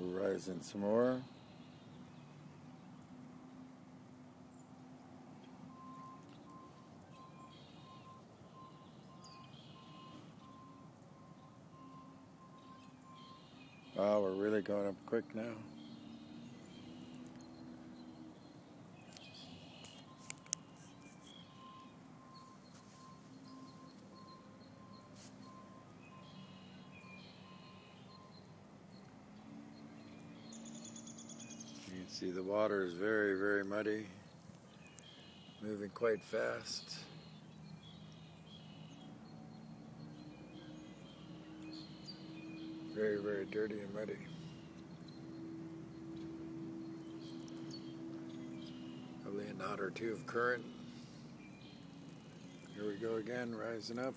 Rising some more. Wow, we're really going up quick now. See the water is very, very muddy, moving quite fast. Very, very dirty and muddy. Probably a knot or two of current. Here we go again, rising up.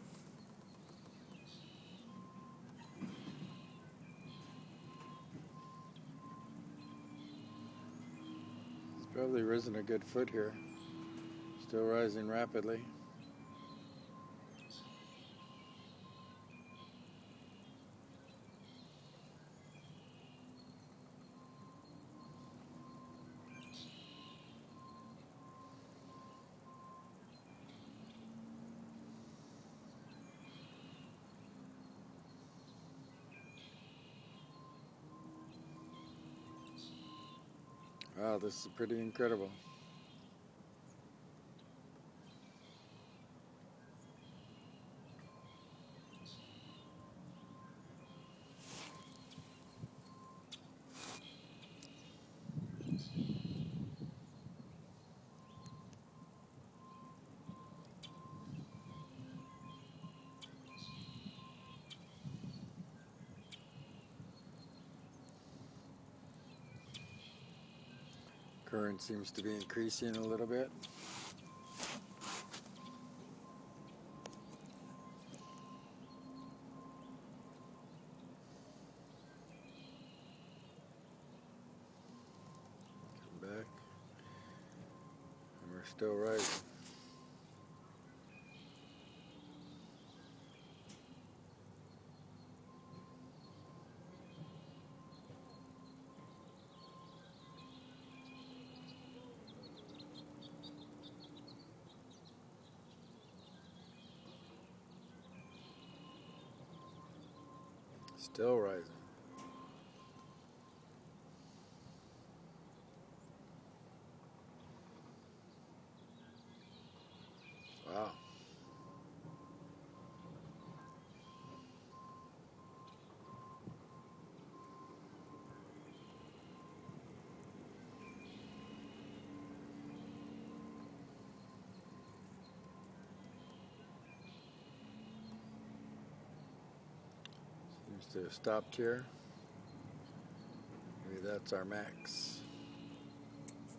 Probably risen a good foot here. Still rising rapidly. Wow, this is pretty incredible. Current seems to be increasing a little bit. Come back. And we're still rising. Still rising. To have stopped here. Maybe that's our max.